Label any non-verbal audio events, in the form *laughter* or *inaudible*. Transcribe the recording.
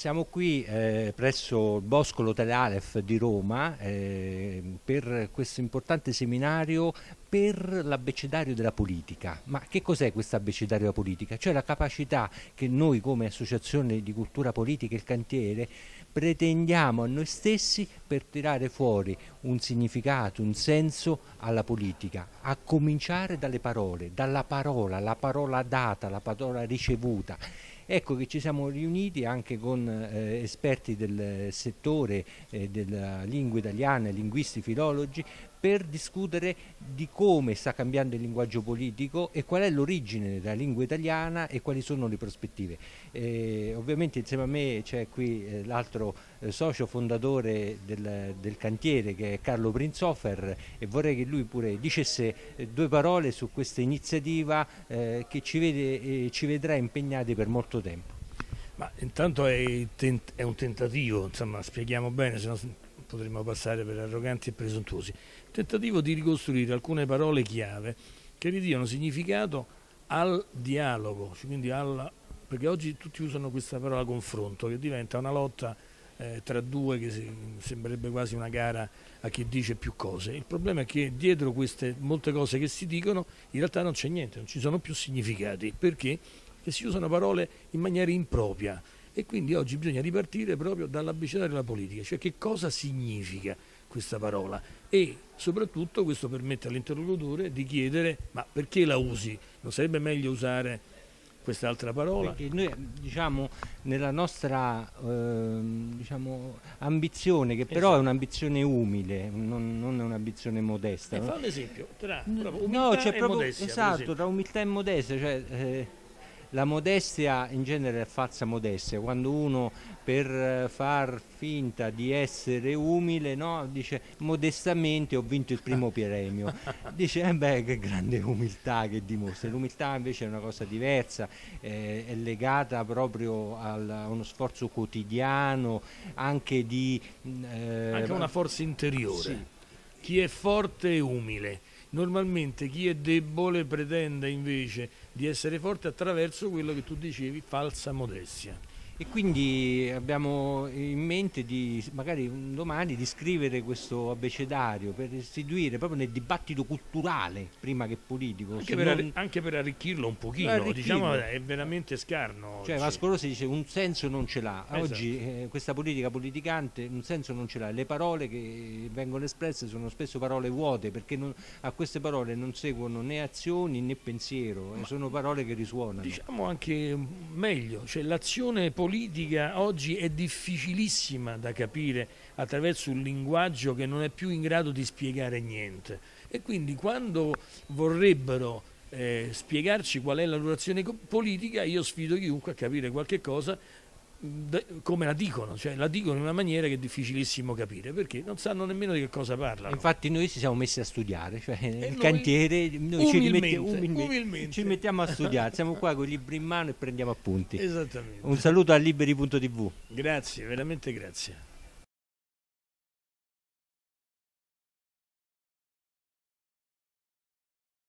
Siamo qui eh, presso il Boscolo Telalef di Roma eh, per questo importante seminario per l'abbecedario della politica. Ma che cos'è questo abbecedario della politica? Cioè la capacità che noi come associazione di cultura politica Il Cantiere pretendiamo a noi stessi per tirare fuori un significato, un senso alla politica, a cominciare dalle parole, dalla parola, la parola data, la parola ricevuta Ecco che ci siamo riuniti anche con eh, esperti del settore eh, della lingua italiana, linguisti, filologi, per discutere di come sta cambiando il linguaggio politico e qual è l'origine della lingua italiana e quali sono le prospettive. Eh, ovviamente insieme a me c'è qui eh, l'altro socio fondatore del, del, cantiere che è Carlo Prinzoffer e vorrei che lui pure dicesse eh, due parole su questa iniziativa eh, che ci, vede, eh, ci vedrà impegnati per molto tempo. Ma intanto è, è un tentativo, insomma spieghiamo bene, se no potremmo passare per arroganti e presuntuosi, tentativo di ricostruire alcune parole chiave che ridiano significato al dialogo, quindi alla, perché oggi tutti usano questa parola confronto che diventa una lotta eh, tra due che si, sembrerebbe quasi una gara a chi dice più cose. Il problema è che dietro queste molte cose che si dicono in realtà non c'è niente, non ci sono più significati, perché? Perché si usano parole in maniera impropria e quindi oggi bisogna ripartire proprio dall'abecedario della politica, cioè che cosa significa questa parola e soprattutto questo permette all'interlocutore di chiedere ma perché la usi? Non sarebbe meglio usare quest'altra parola? Perché noi diciamo nella nostra eh, diciamo, ambizione, che però esatto. è un'ambizione umile, non, non è un'ambizione modesta. E fa un esempio tra umiltà no, c'è proprio, modestia. Esatto, tra umiltà e modestia. Cioè, eh, la modestia in genere è falsa modestia, quando uno per far finta di essere umile no, dice modestamente ho vinto il primo premio, *laughs* dice eh beh che grande umiltà che dimostra, l'umiltà invece è una cosa diversa, eh, è legata proprio al, a uno sforzo quotidiano, anche di... Eh, anche una forza interiore. Sì. Chi è forte è umile Normalmente chi è debole pretende invece di essere forte attraverso quello che tu dicevi, falsa modestia. E quindi abbiamo in mente di magari domani di scrivere questo abecedario per istituire proprio nel dibattito culturale prima che politico. Anche, per, non... anche per, arricchirlo un pochino, arricchirlo. diciamo è veramente scarno. Cioè Vasco Rossi dice un senso non ce l'ha. Esatto. Oggi eh, questa politica politicante un senso non ce l'ha. Le parole che vengono espresse sono spesso parole vuote perché non, a queste parole non seguono né azioni né pensiero, eh, sono parole che risuonano. Diciamo anche meglio, cioè l'azione politica politica oggi è difficilissima da capire attraverso un linguaggio che non è più in grado di spiegare niente. E quindi quando vorrebbero eh, spiegarci qual è la loro azione politica io sfido chiunque a capire qualche cosa come la dicono, cioè la dicono in una maniera che è difficilissimo capire perché non sanno nemmeno di che cosa parlano. Infatti noi ci siamo messi a studiare, cioè e il cantiere, noi ci, rimettiamo, umilmente, umilmente. ci mettiamo a studiare, siamo qua *laughs* con i libri in mano e prendiamo appunti. Esattamente. Un saluto a liberi.tv. Grazie, veramente grazie.